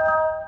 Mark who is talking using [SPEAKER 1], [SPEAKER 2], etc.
[SPEAKER 1] you